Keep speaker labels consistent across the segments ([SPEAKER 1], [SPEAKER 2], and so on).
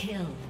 [SPEAKER 1] Kill.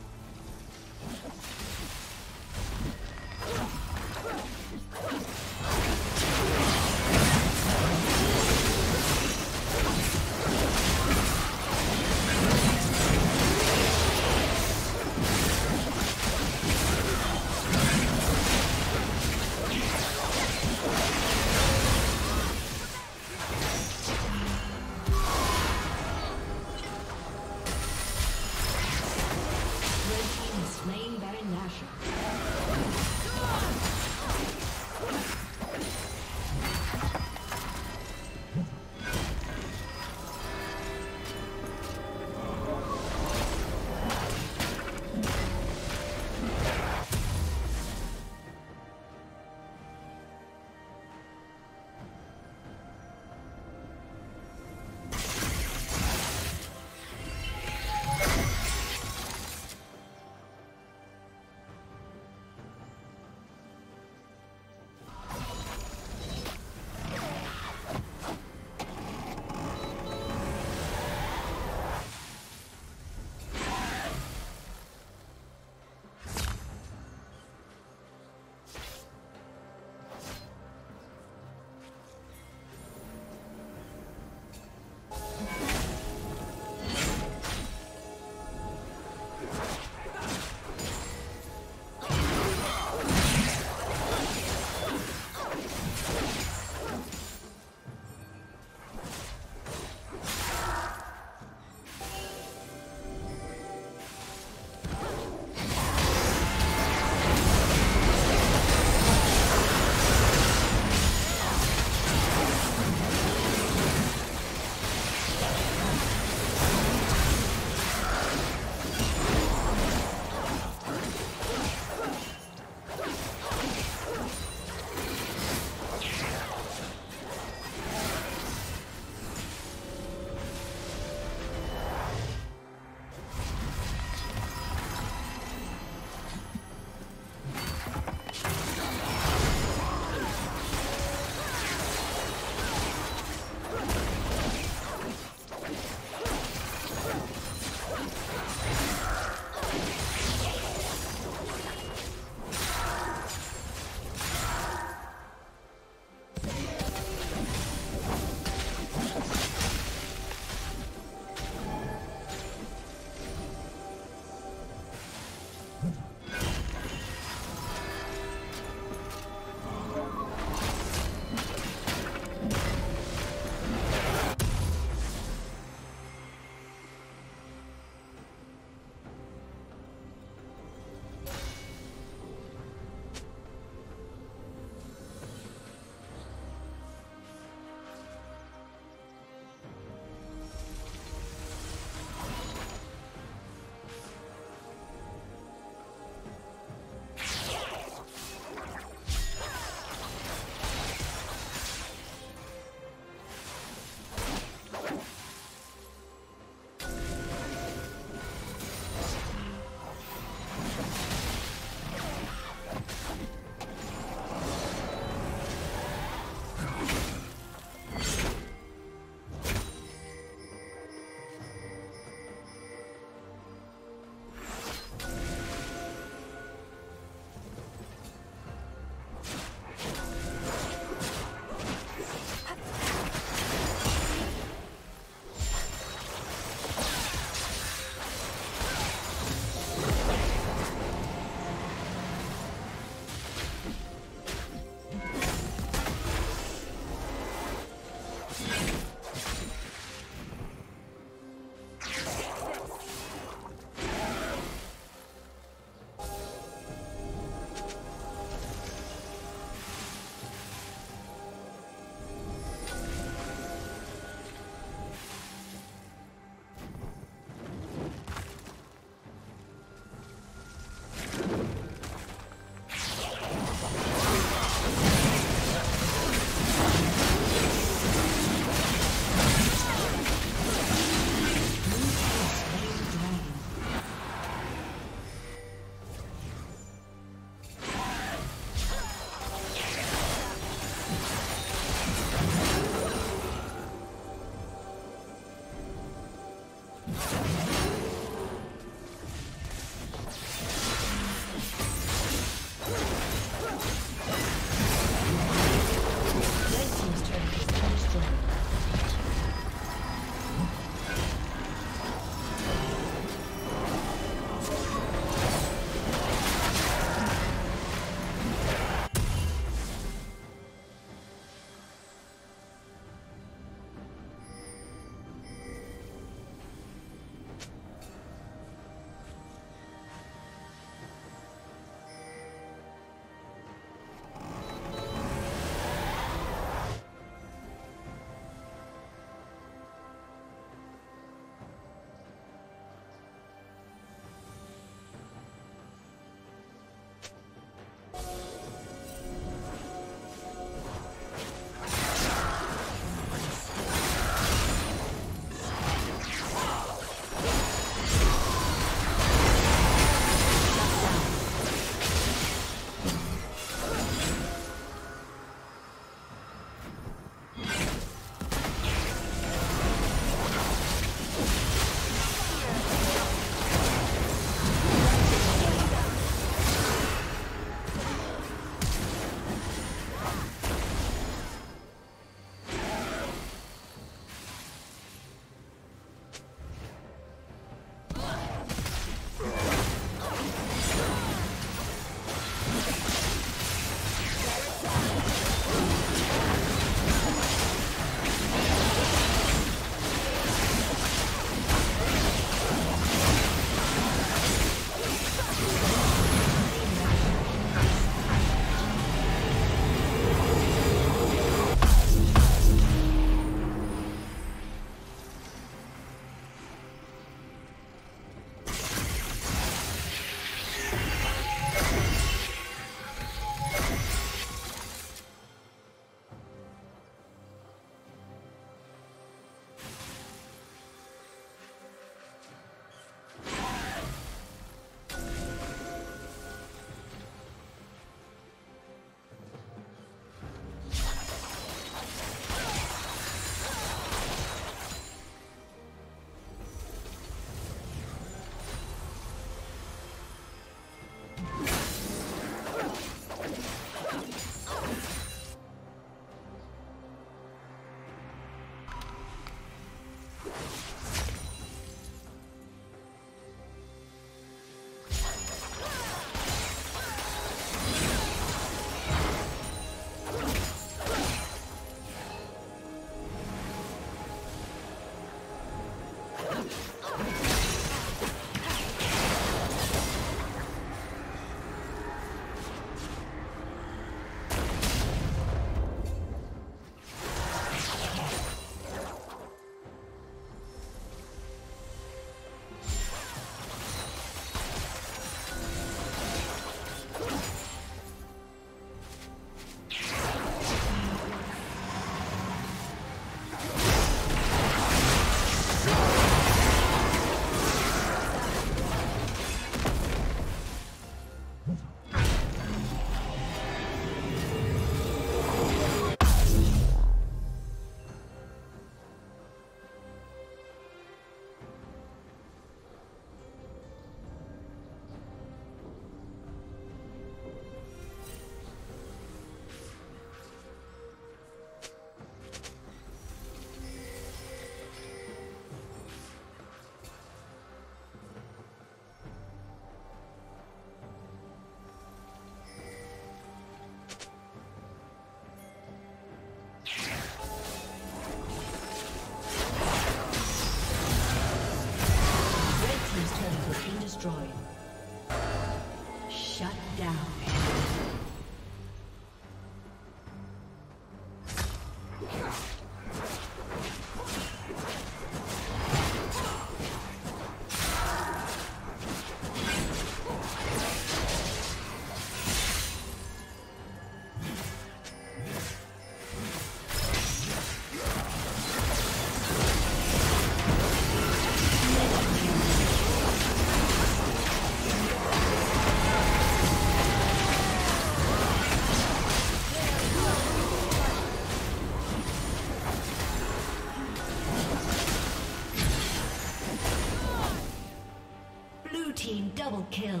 [SPEAKER 1] team double kill.